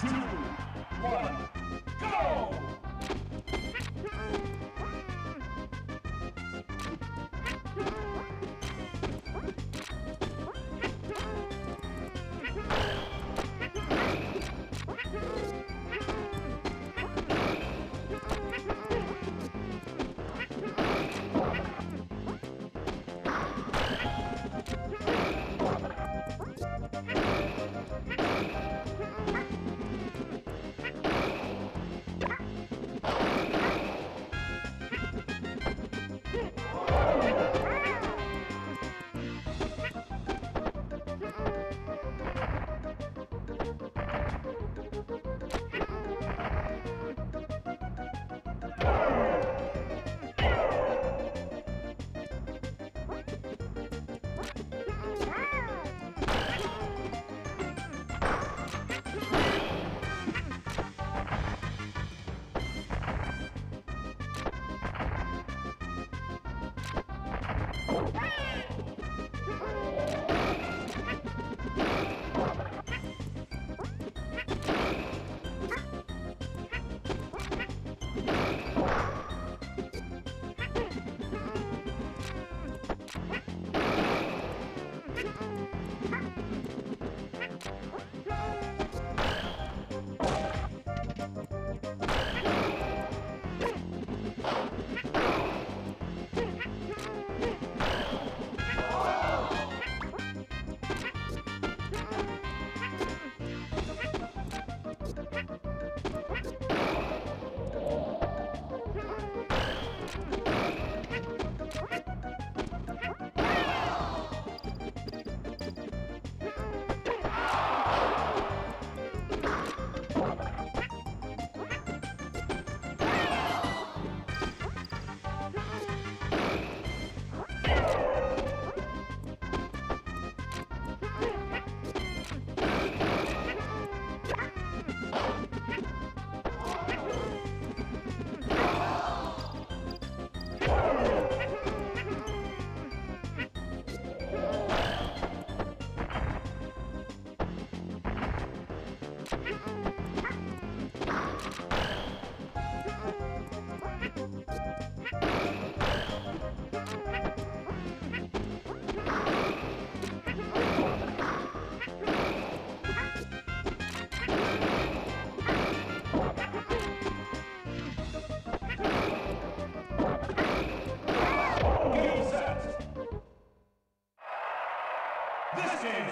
two, Game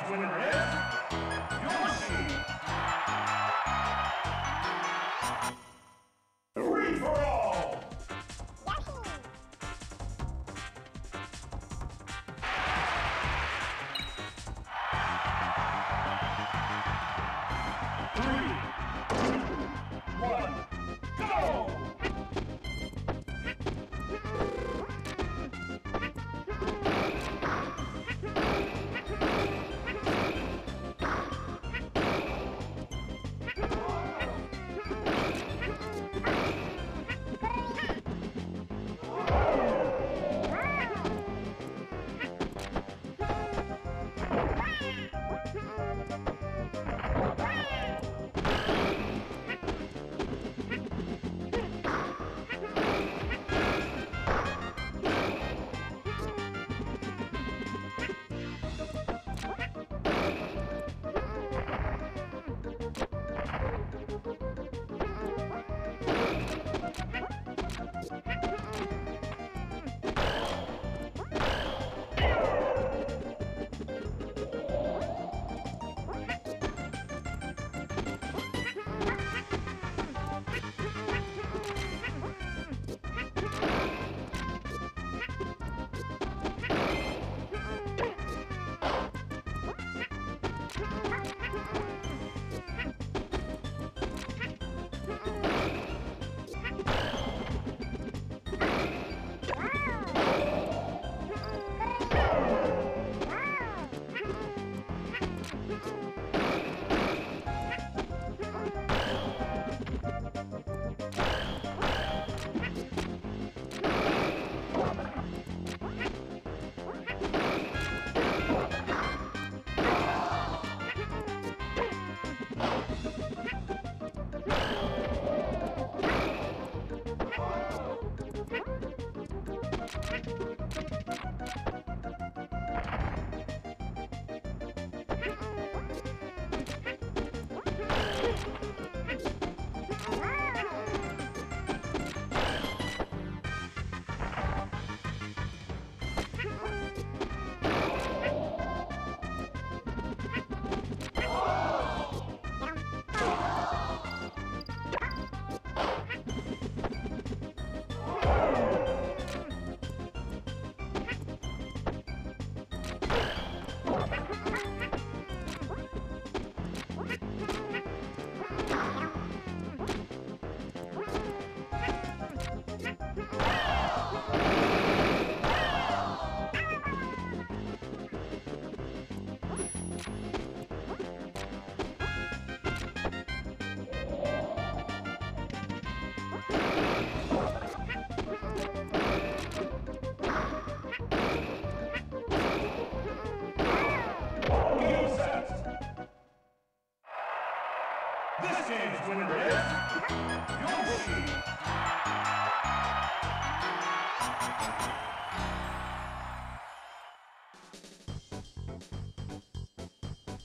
winner is Yoshi! This game's winner is Yoshi.